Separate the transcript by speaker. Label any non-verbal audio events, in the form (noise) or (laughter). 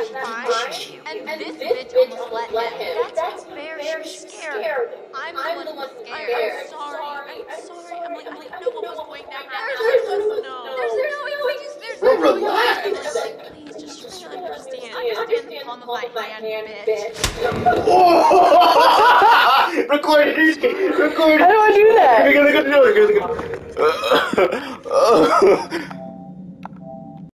Speaker 1: He's fine. And this bitch almost let him. That's fair. She's scared. I'm the one who's scared. I'm sorry. I'm sorry. I'm like, I didn't know what was going to happen. There's no, there's no, there's no,
Speaker 2: Bro, relax.
Speaker 1: Please just try to understand. Understand the palm of my hand, bitch.
Speaker 2: Record (laughs) record
Speaker 3: How do I do that?
Speaker 2: it. Go, go, go, go, go, (laughs) go.